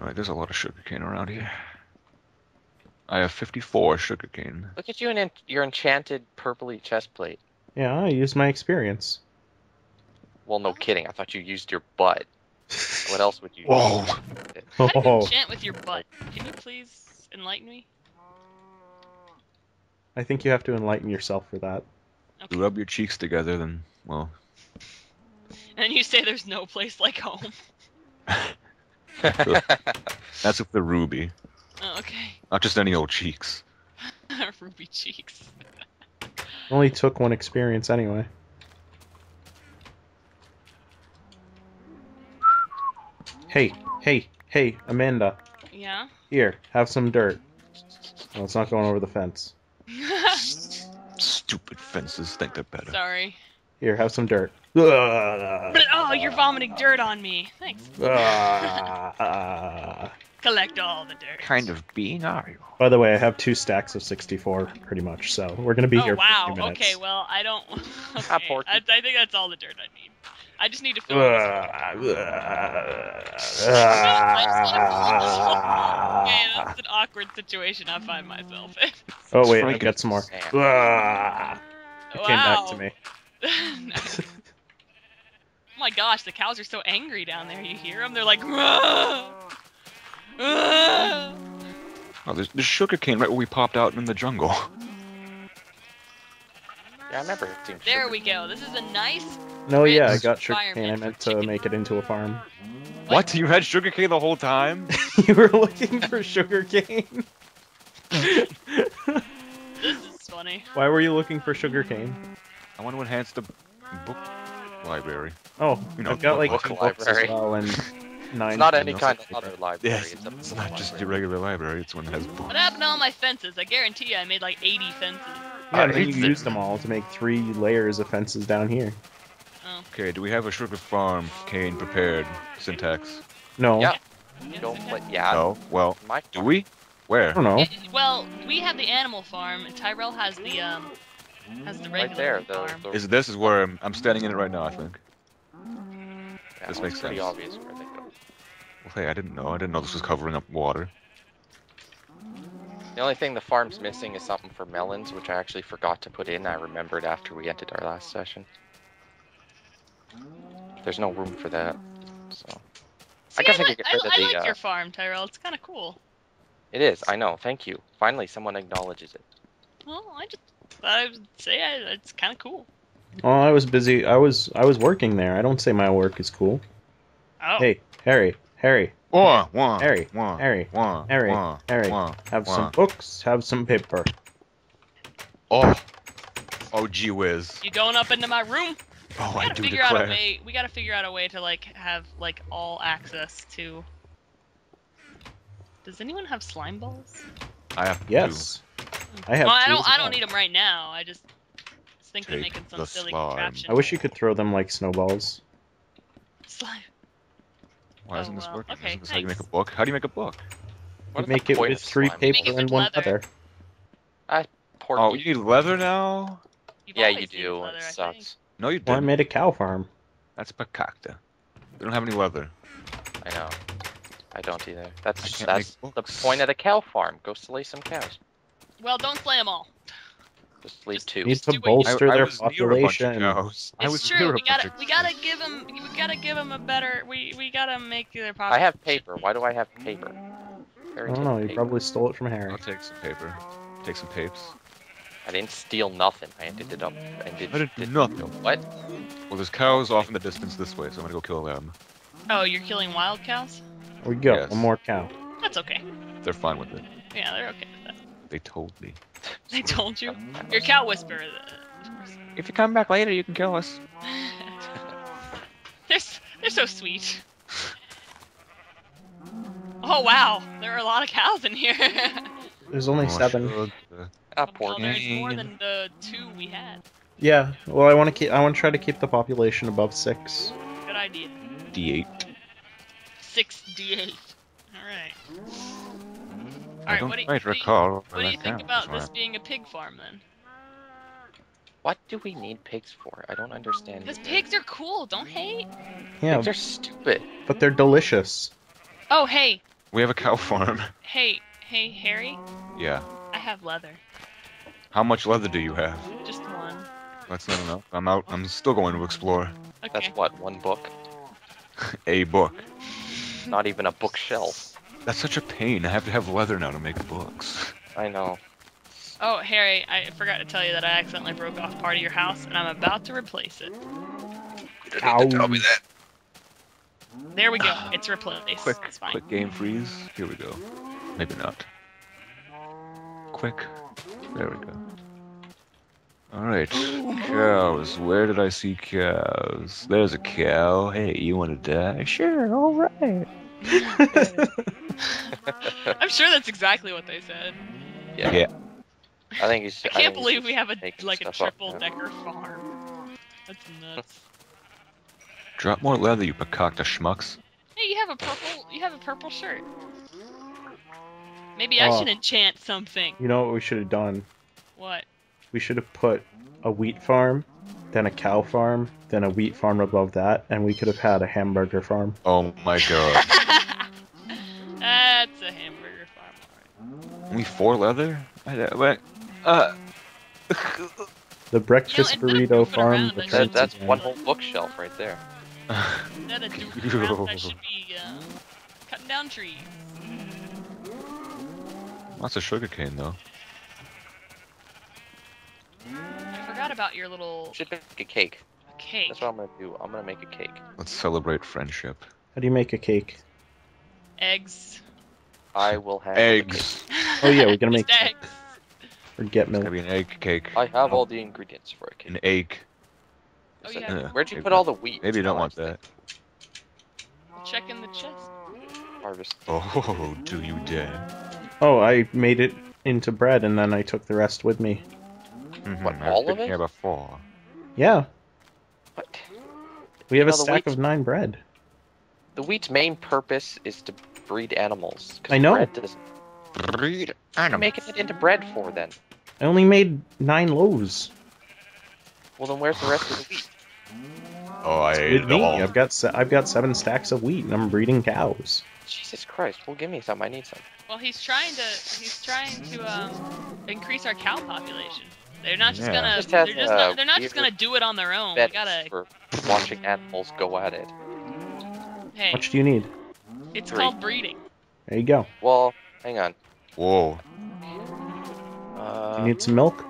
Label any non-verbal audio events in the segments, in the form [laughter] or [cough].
Alright, there's a lot of sugarcane around here. I have 54 sugarcane. Look at you in your enchanted purpley chest plate. Yeah, I used my experience. Well, no kidding. I thought you used your butt. What else would you? Whoa! How do you Oh, enchant with your butt? Can you please enlighten me? I think you have to enlighten yourself for that. Okay. You rub your cheeks together, then, well, And you say there's no place like home. [laughs] [laughs] that's with the ruby. Oh, okay. Not just any old cheeks. [laughs] Ruby cheeks. Only took one experience anyway. Hey, hey, hey, Amanda. Yeah. Here, have some dirt. No, it's not going over the fence. [laughs] Stupid fences think they're better. Sorry. Here, have some dirt. But oh, you're vomiting dirt on me. Thanks. [laughs] Collect all the dirt. kind of being are you? By the way, I have two stacks of 64, pretty much, so we're gonna be oh here wow. for a few minutes. Okay. Well, I don't. [laughs] Okay. Porky. I, I think that's all the dirt I need. I just need to fill this. [laughs] Okay, that's an awkward situation I find myself in. Oh wait, I got some more. Sam. It came back to me. Nice. [laughs] Oh my gosh, the cows are so angry down there. You hear them? They're like, "Rah! Rah!" Oh, there's, there's sugarcane right where we popped out in the jungle. Yeah, I remember seeing there sugar. we go. This is a nice. No, yeah, I Rich got sugarcane. I meant to chicken. make it into a farm. What? You had sugarcane the whole time? [laughs] you were looking for sugarcane? [laughs] This is funny. Why were you looking for sugarcane? I want to enhance the book library. Oh, You know, I've got like book library. as well and [laughs] nine. It's not any kind of other library. Yes, it's, a it's not just your regular library, it's one that has books. What happened to all my fences? I guarantee you I made like 80 fences. Yeah, and I then you used them all to make three layers of fences down here. Oh. Okay, do we have a sugar farm cane prepared? Syntax. No, Yeah. Yes, Don't it Yeah. No. Well, My do we? Where? I don't know. It- well, we have the animal farm, and Tyrell has the um has the Right there. The, the, Is this is where I'm, I'm standing in it right now? I think. yeah, this it's makes pretty sense. obvious where they go. Well, hey, I didn't know. I didn't know this was covering up water. The only thing the farm's missing is something for melons, which I actually forgot to put in. I remembered after we ended our last session. There's no room for that, so See, guess I li- could get rid of the. I the, like uh, your farm, Tyrell. It's kind of cool. it is. I know. Thank you. Finally, someone acknowledges it. Well, I just thought I would say I, it's kind of cool. Oh, I was busy. I was I was working there. I don't say my work is cool. Oh, Hey, Harry, Harry, Wah, wah, Harry, wah, Harry, wah, Harry, wah, Harry, wah, have wah. some books, have some paper. Oh. Oh, gee whiz. you going up into my room? Oh, we I gotta do figure out a way. We gotta figure out a way to like have like all access to. Does anyone have slime balls? I have to Yes, I have. well, I don't. I don't need them right now. I just was thinking of Take making some the silly slime. contraption. I wish you could throw them like snowballs. Slime. Why isn't Oh, this well, working? okay, Isn't this how you make a thanks. book? How do you make a book? What You is the make it point with of three slime? Make paper and with one leather. leather. Porky. Oh, you need leather now? You've yeah, always you used do. leather, it I sucks. No, you Well, I didn't. made a cow farm. That's pakakta. We don't have any leather. I know. I don't either. That's can't that's make the books. point of the cow farm. Go slay some cows. Well, don't slay them all. Just leave two. Need to do what you- bolster I, I their was near a bunch of population. cows. I It's was true. We gotta. We gotta give them. We gotta give them a better. We we gotta make their. Population. I have paper. Why do I have paper? I don't know. You paper. probably stole it from Harry. I'll take some paper. Take some tapes. I didn't steal nothing. I ended it up. I did. I didn't do did- nothing. What? Well, there's cows off in the distance this way, so I'm gonna go kill them. Oh, you're killing wild cows? We go. Yes. One more cow. That's okay. They're fine with it. Yeah, they're okay with that. They told me. [laughs] They told you. Your cow whisperer. If you come back later, you can kill us. [laughs] they're they're so sweet. Oh wow, there are a lot of cows in here. [laughs] There's only Oh, seven. sugar. Ah, well, porky. there's more than the two we had. Yeah. Well, I want to keep. I want to try to keep the population above six. Good idea. D8. Six D8. All right. All I right. don't What do you, quite what do you, recall. what do you think about this being a pig farm then? What do we need pigs for? I don't understand. Because pigs are cool. Don't hate. Yeah, Pigs are stupid. but they're delicious. Oh hey, We have a cow farm. [laughs] Hey, hey, Harry. Yeah. I have leather. How much leather do you have? Just one. That's not enough. I'm out. I'm still going to explore. Okay. That's what one book, [laughs] A book. not even a bookshelf. That's such a pain. I have to have leather now to make books. I know. Oh, Harry, I forgot to tell you that I accidentally broke off part of your house, and I'm about to replace it. You didn't Ow. need to tell me that. There we go. [sighs] It's replaced. Quick, it's fine. quick game freeze. Here we go. Maybe not. Quick. There we go. Alright. Cows. Where did I see cows? There's a cow. Hey, you want to die? Sure, alright. [laughs] I'm sure that's exactly what they said. Yeah. Yeah. I think he's. I can't believe we have a like a stuff up, triple-decker farm. That's nuts. [laughs] Drop more leather, you pecocta schmucks. hey, you have a purple. You have a purple shirt. Maybe I Oh. should enchant something. You know what we should have done? What? We should have put a wheat farm, then a cow farm, then a wheat farm above that, and we could have had a hamburger farm. Oh my god. [laughs] farm. alright. Only four leather? I, wait. Uh. [laughs] The breakfast instead of burrito farm. around, That, that's again. one whole bookshelf right there. Instead of doofing around, should be uh, cutting down trees. Lots of sugarcane though. I forgot about your little Should make a cake. cake. That's what I'm gonna do. I'm gonna make a cake. Let's celebrate friendship. How do you make a cake? Eggs. I will have the cake. Eggs. Oh yeah, we're gonna [laughs] make Just eggs. or get It's gotta milk. be an egg cake. I have all the ingredients for a cake. An egg. Oh, Is it- yeah. Yeah. Where'd you put not. all the wheat? Maybe you don't want I see. that. Check in the chest. Harvest. Oh, [laughs] do you dare? Oh, I made it into bread and then I took the rest with me. Mhm, What, I've all been of it? here before. Yeah, What? we have a know, the stack wheat- of nine bread. The wheat's main purpose is to breed animals. I know. Bread doesn't... Breed What are you making it into bread for then? I only made nine loaves. Well, then where's the rest of the wheat? Oh, I ate With it me, all. I've got se- I've got seven stacks of wheat and I'm breeding cows. Jesus Christ! Well, give me some. I need some. Well, he's trying to he's trying to um increase our cow population. They're not just Yeah. gonna Just they're just a not they're not just gonna do it on their own. We gotta for watching animals go at it. hey, How much do you need? it's Three. called breeding. There you go. Well, hang on. Whoa. Uh, You need some milk?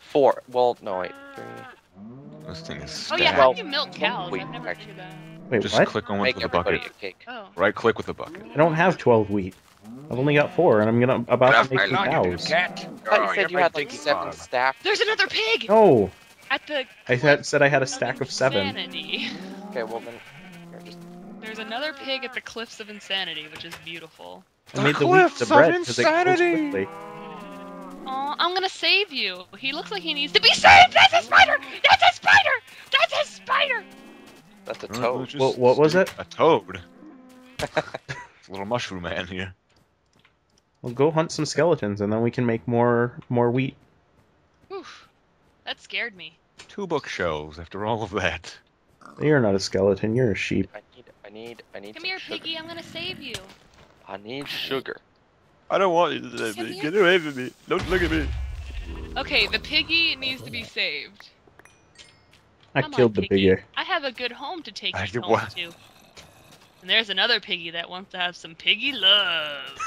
four. Well, no wait. Three. This thing is stacked. Oh yeah, how do you milk cows? wait, I've never actually. figured that. Wait, Just what? click on one with the bucket. a cake. Oh. Right click with the bucket. I don't have 12 wheat. I've only got four, and I'm gonna about to make some cows. I thought you said you had like seven stacks. There's another pig No, at the I had, said I had a stack of seven. Insanity. Okay, well then. here, just- There's another pig at the cliffs of insanity, which is beautiful. I made the wheat cliffs the of bread because it goes insanity. quickly. Oh, I'm gonna save you. He looks like he needs to be saved. That's a spider. That's a spider. That's a spider. That's a toad. just What- what was it? A toad. [laughs] Little mushroom man here. Well, go hunt some skeletons, and then we can make more more wheat. Oof. That scared me. Two bookshelves after all of that. You're not a skeleton. You're a sheep. I need. I need. I need. Come here, sugar. piggy. I'm gonna save you. I need sugar. I don't want you to save me. Get away from me. Don't look at me. Okay, the piggy needs to be saved. I Come on, killed the piggy. piggy. I have a good home to take I you home what? to. And there's another piggy that wants to have some piggy love.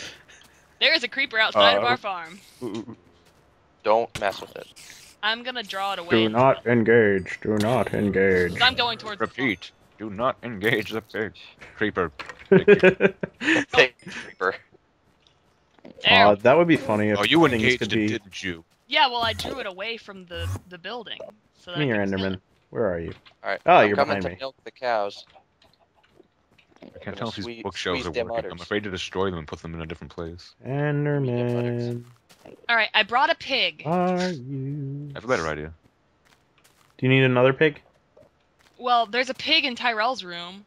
[laughs] there is a creeper outside of Uh, our farm. Don't mess with it. I'm gonna draw it away. Do not engage. Do not engage. I'm going towards the farm. Repeat. Do not engage the pig. Creeper. Hey, creeper. [laughs] There. Aw, that would be funny if Oh, you things engaged could it, be. didn't you? Yeah, well, I drew it away from the the building. So that Come here, Enderman. it. Where are you? All right. Oh, I'm you're coming behind to me. milk the cows. I can't tell if these bookshelves are them working. I'm afraid to destroy them and put them in a different place. Enderman. All right, I brought a pig. Are you? I have a better idea. Do you need another pig? Well, there's a pig in Tyrell's room.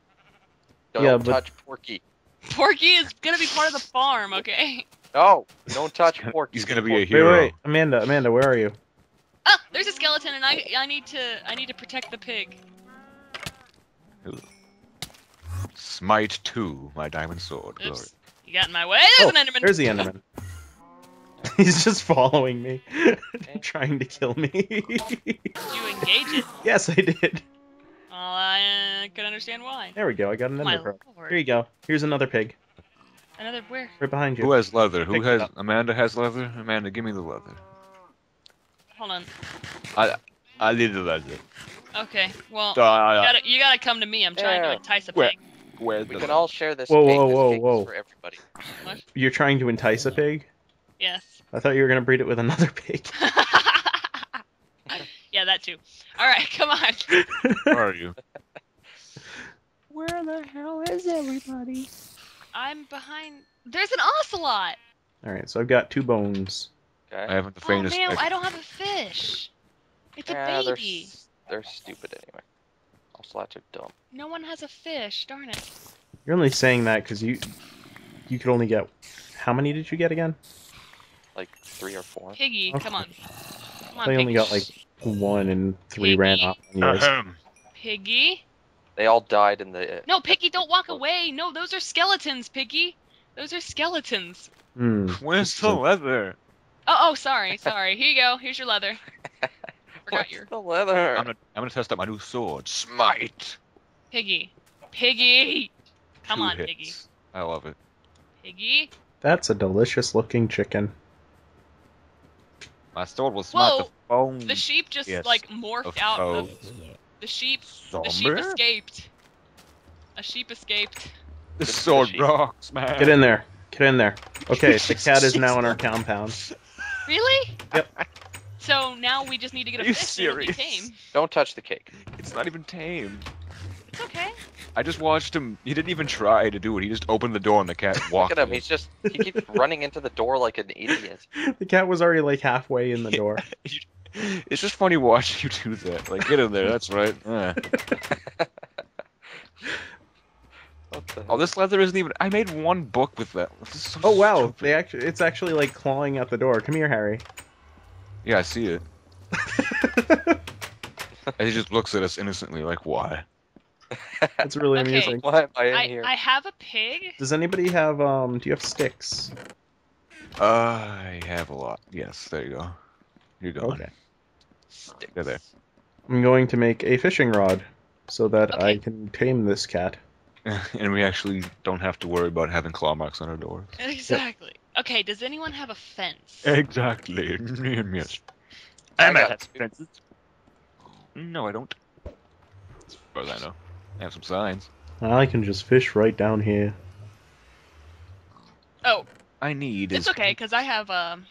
Don't Yeah, but- touch Porky. Porky is gonna be part of the farm, okay? No, don't touch He's [laughs] gonna- Porky. He's gonna be a Porky. Wait, hero. wait, Amanda, Amanda, where are you? Ah, there's a skeleton, and I I need to I need to protect the pig. Smite 2, my diamond sword. Glory. You got in my way. There's Oh, an Enderman. There's the Enderman. [laughs] He's just following me, [laughs] trying to kill me. Did you engage it? yes, I did. Well, I uh, could understand why. There we go. I got an My Ender Pearl. Here you go. Here's another pig Another where? right behind you. Who has leather? Who Pick has. Amanda has leather? Amanda, give me the leather. Hold on. I I need the leather. Okay. Well, Uh, you gotta, you gotta come to me. I'm trying to entice a Where- pig. Where's We the can all share this Whoa, cake. whoa, This whoa, cake whoa. for everybody. You're trying to entice a pig? Yes. I thought you were gonna breed it with another pig. [laughs] yeah, that too. All right, [laughs] come on. Where are you? [laughs] Where the hell is everybody? I'm behind. There's an ocelot. All right, so I've got two bones. Okay. I haven't the Oh man. I don't have a fish. It's a Yeah, they're, baby. s- they're stupid anyway. Ocelots are dumb. No one has a fish. Darn it. You're only saying that because you you could only get how many did you get again? Like three or four. Piggy, Okay. come on. Come on, I only Piggy. got like one and three ran off on yours. Ahem. Piggy. They all died in the. No, Piggy, don't walk away. No, those are skeletons, Piggy. Those are skeletons. Hmm. Where's the leather? Oh, oh, sorry, sorry. Here you go. Here's your leather. [laughs] Forgot What's your the leather? I'm gonna I'm gonna test out my new sword. Smite. Piggy. Piggy. Come Two on, hits. Piggy. I love it. Piggy. That's a delicious looking chicken. My sword will smite the Whoa. The sheep just Yes, like morphed of out of oh. the sheep. The sheep escaped. A sheep escaped. The sword rocks, man. Get in there. Get in there. Okay, the [laughs] cat is now in our compound. Really? Yep. So now we just need to get a Are you fish and it'll be serious? tame. Don't touch the cake. It's not even tame. It's okay. I just watched him. He didn't even try to do it. He just opened the door and the cat [laughs] walked. Look at him. in. He's just. He keeps [laughs] running into the door like an idiot. [laughs] The cat was already like halfway in the door. It's just funny watching you do that. Like, get in there. That's right. Yeah. Oh, this leather isn't even. I made one book with that. This is so Oh wow, stupid. they actually it's actually like clawing at the door. Come here, Harry. Yeah, I see it. And he just looks at us innocently, like, why? That's really [laughs] Okay. amusing. Why am I in I, here? I have a pig. Does anybody have um do you have sticks? I have a lot. Yes, there you go. You're going. Okay. Sticks. Go there. I'm going to make a fishing rod so that I can tame this cat. [laughs] and we actually don't have to worry about having claw marks on our doors. [laughs] Exactly. Okay, does anyone have a fence? Exactly. yes. I got two. No, I don't. As far as I know. I have some signs. I can just fish right down here. Oh, I need it's is okay because I have um,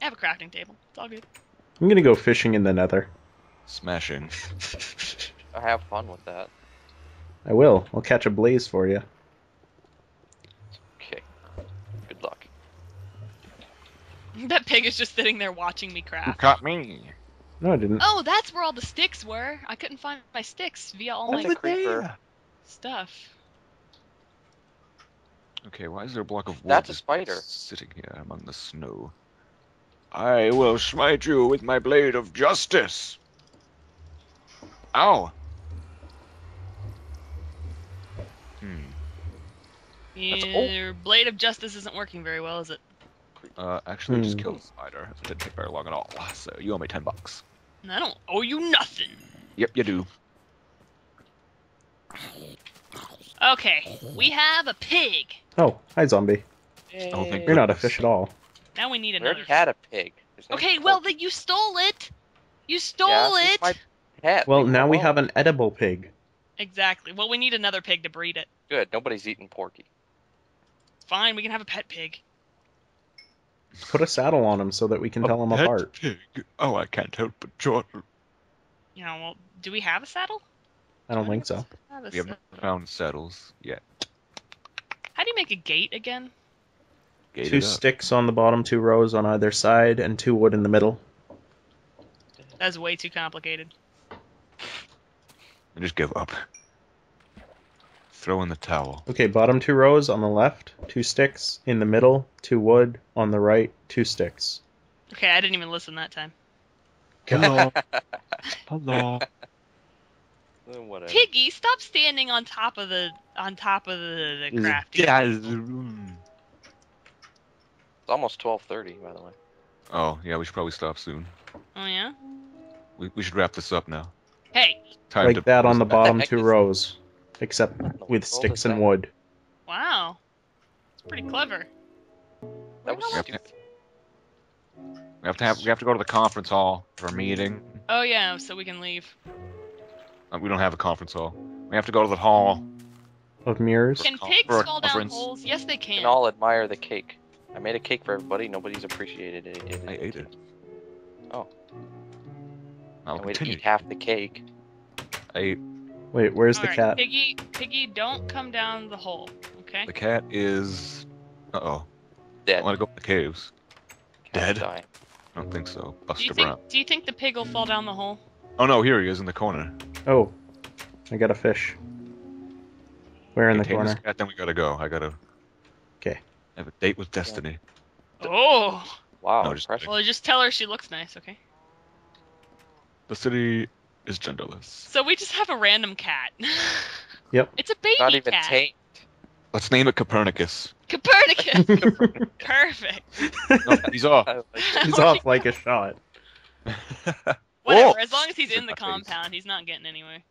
I have a crafting table. It's all good. I'm gonna go fishing in the nether. smashing. [laughs] I have fun with that. I will. I'll catch a blaze for you. Okay. Good luck. [laughs] That pig is just sitting there watching me Who craft. caught me? No, I didn't. Oh, that's where all the sticks were. I couldn't find my sticks via all my Over creeper. stuff. Okay, why is there a block of wood That's a spider. sitting here among the snow? I will smite you with my blade of justice. Ow. Hmm. That's- Your blade of justice isn't working very well, is it? Uh, actually, I just Hmm. killed the spider. It didn't take very long at all. [laughs] So you owe me ten bucks. I don't owe you nothing. Yep, you do. Okay, we have a pig. Oh, hi zombie. Oh, thank You're not a fish at all. Now we need We another. already had a pig. His name's Okay, well, then you stole it. You stole Yeah, it. my pet. Well, now we have an edible pig. Exactly. Well, we need another pig to breed it. Good. Nobody's eating Porky. Fine, we can have a pet pig. Put a saddle on him so that we can tell them apart. Pig. [laughs] Oh, I can't help but join. You know, well, do we have a saddle? I don't think so. Have a We haven't saddle. found saddles yet. How do you make a gate again? Gated two up. sticks on the bottom two rows on either side, and two wood in the middle. That's way too complicated. I just give up. Throw in the towel. Okay, bottom two rows on the left, two sticks. In the middle, two wood. On the right, two sticks. Okay, I didn't even listen that time. Hello. [laughs] Hello. Whatever. Piggy, stop standing on top of the on top of the, the crafting. Yeah. mm. It's almost 12:30, by the way. Oh, yeah, we should probably stop soon. Oh yeah. We, we should wrap this up now. Hey, Time to like that on the bottom two is- rows, except What in the with sticks and wood. wow, it's pretty clever. That was stupid. We have to have we have to go to the conference hall for a meeting. Oh yeah, so we can leave. Uh, we don't have a conference hall. We have to go to the hall. Of mirrors. Can pigs for a fall down conference. holes? Yes, they can. can all admire the cake. I made a cake for everybody. Nobody's appreciated it. it, I ate it. Oh. I'll And we'd continue. eat half the cake. I ate Wait, where's the Alright, cat? Piggy, Piggy, don't come down the hole. Okay. the cat is. Uh oh. Dead. I want to go in the caves. Cat's dead? dying. I don't think so. Do you Buster think? Brown. Do you think the pig will fall down the hole? Oh no, here he is in the corner. Oh, I got a fish. Where in the Okay, tame this corner? Cat, then we gotta go. I gotta. 'Kay. Have a date with destiny. Oh. Wow. No, just. Well, just tell her she looks nice, okay? The city is genderless. So we just have a random cat. [laughs] Yep. It's a baby Not even cat. tamed. Let's name it Copernicus. Copernicus. [laughs] Perfect. No, he's off. Like. [laughs] He's off like a shot. Whatever. Oh! As long as he's in the my face. compound, he's not getting anywhere.